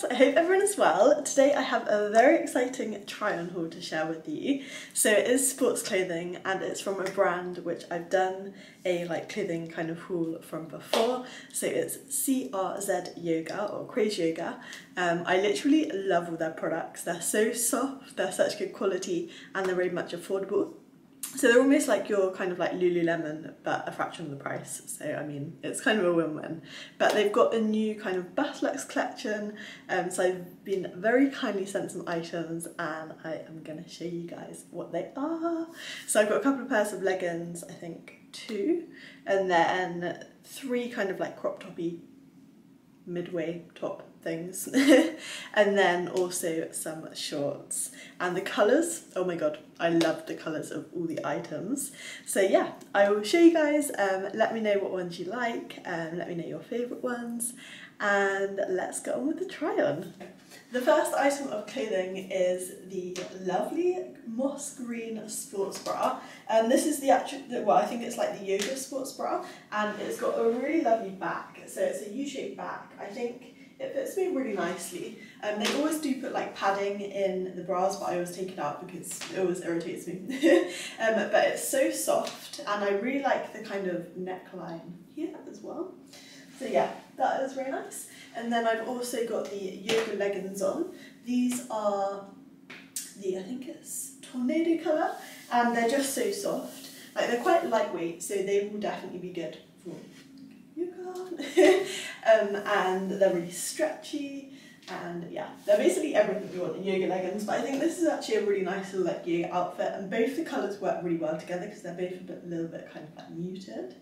guys, I hope everyone is well. Today I have a very exciting try-on haul to share with you. So it is sports clothing and it's from a brand which I've done a like clothing kind of haul from before. So it's CRZ Yoga or Crazy Yoga. Um, I literally love all their products. They're so soft, they're such good quality and they're very much affordable. So they're almost like your kind of like Lululemon, but a fraction of the price. So I mean, it's kind of a win-win. But they've got a new kind of Butterluxe collection. Um, so I've been very kindly sent some items, and I am gonna show you guys what they are. So I've got a couple of pairs of leggings, I think two, and then three kind of like crop toppy midway top things. And then also some shorts. And the colours oh my god I love the colours of all the items. So yeah I will show you guys um, let me know what ones you like um, let me know your favourite ones. And let's get on with the try on. The first item of clothing is the lovely moss green sports bra. And this is the actual, well I think it's like the yoga sports bra. And it's got a really lovely back. So it's a U-shaped back. I think it fits me really nicely. Um, they always do put like padding in the bras, but I always take it out because it always irritates me. um, but it's so soft, and I really like the kind of neckline here as well. So yeah, that is very nice. And then I've also got the yoga leggings on. These are the, I think it's tornado colour, and they're just so soft. Like they're quite lightweight, so they will definitely be good for um, and they're really stretchy and yeah, they're basically everything you want in yoga leggings, but I think this is actually a really nice little like yoga outfit and both the colours work really well together because they're both a, bit, little bit kind of like muted.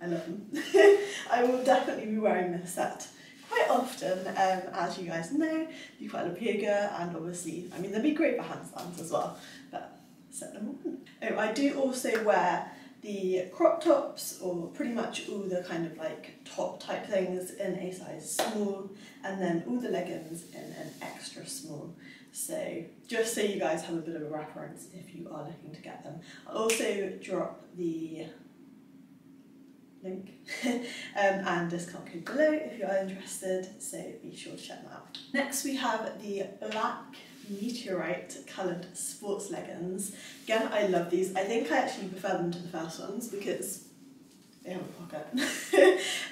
I love them. I will definitely be wearing this set quite often, um, as you guys know, do quite a yoga and obviously, I mean, they'd be great for handstands as well, but set them on. Oh, I do also wear the crop tops or pretty much all the kind of like top type things in a size small and then all the leggings in an extra small. So just so you guys have a bit of a reference if you are looking to get them. I'll also drop the link um, and discount code below if you are interested so be sure to check that out. Next we have the black meteorite coloured sports leggings. Again, I love these. I think I actually prefer them to the first ones because they have a pocket.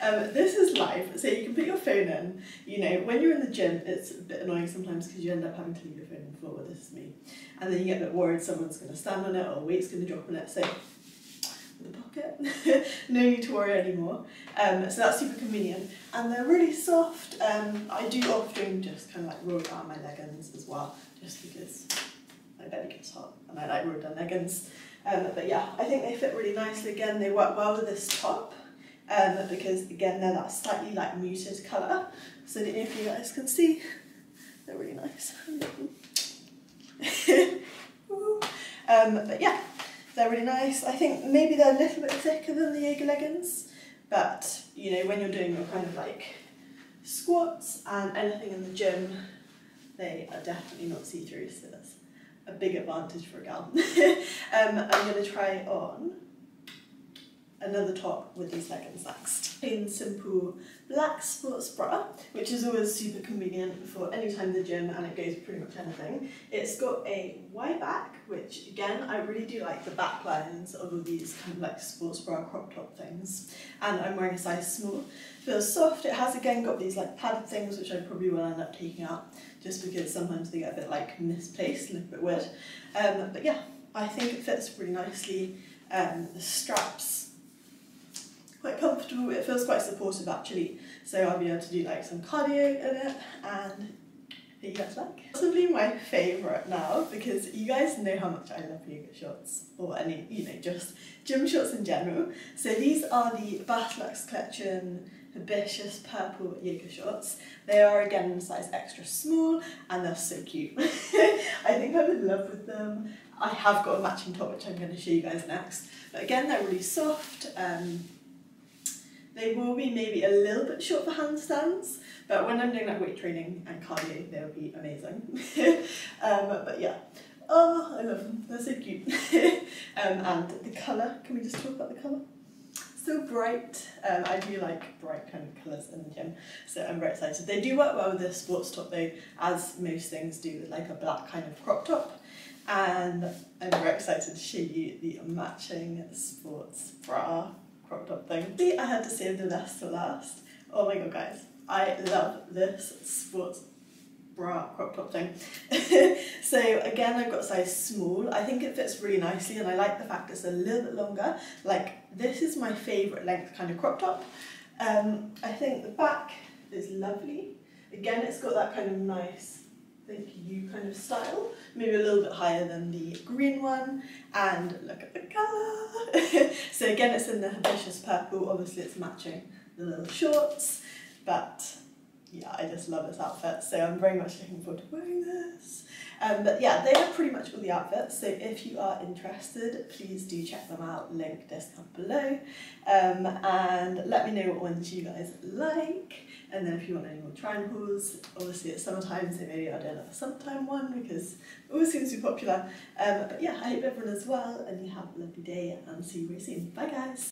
um, this is live, so you can put your phone in. You know, when you're in the gym, it's a bit annoying sometimes because you end up having to leave your phone on the floor, this is me. And then you get a bit worried someone's going to stand on it or weight's going to drop on it. So the pocket. no need to worry anymore. Um, so that's super convenient. And they're really soft. Um, I do often just kind of like roll down my leggings as well, just because my belly gets hot and I like leggings. Um, but yeah, I think they fit really nicely. Again, they work well with this top. Um, because again, they're that slightly like muted colour. So if you guys can see, they're really nice. um, but yeah, they're really nice. I think maybe they're a little bit thicker than the yoga leggings, but you know, when you're doing your kind of like squats and anything in the gym, they are definitely not see-through, so that's a big advantage for a gal. um, I'm going to try it on another top with these leggings next. Plain simple black sports bra, which is always super convenient for any time in the gym and it goes pretty much anything. It's got a wide back, which again, I really do like the back lines of all these kind of like sports bra crop top things. And I'm wearing a size small. Feels soft. It has again got these like padded things, which I probably will end up taking out just because sometimes they get a bit like misplaced and a bit weird. Um, but yeah, I think it fits really nicely. Um, the straps quite comfortable. It feels quite supportive actually. So I'll be able to do like some cardio in it and you guys like. Possibly my favourite now because you guys know how much I love yoga shorts or any, you know, just gym shorts in general. So these are the Butterluxe Collection Hibiscus Purple Yoga Shorts. They are again in size extra small and they're so cute. I think I'm in love with them. I have got a matching top which I'm going to show you guys next. But again, they're really soft. Um, they will be maybe a little bit short for handstands, but when I'm doing like weight training and cardio, they'll be amazing. um, but yeah, oh, I love them. They're so cute. um, and the colour, can we just talk about the colour? so bright. Um, I do like bright kind of colours in the gym, so I'm very excited. They do work well with this sports top though, as most things do with like a black kind of crop top. And I'm very excited to show you the matching sports bra crop top thing. See, I had to save the best to last. Oh my god guys, I love this sports bra crop top thing. so again, I've got size small. I think it fits really nicely and I like the fact it's a little bit longer. Like this is my favourite length kind of crop top. Um, I think the back is lovely. Again, it's got that kind of nice think you kind of style, maybe a little bit higher than the green one, and look at the colour! so again it's in the hibiscus purple, obviously it's matching the little shorts, but yeah, I just love this outfit, so I'm very much looking forward to wearing this. Um, but yeah, they are pretty much all the outfits, so if you are interested, please do check them out, link discount below, um, and let me know what ones you guys like. And then if you want any more hauls, obviously it's summertime, so maybe I'll do another summertime one because it always seems to be popular. Um, but yeah, I hope everyone is well and you have a lovely day and see you very soon. Bye guys!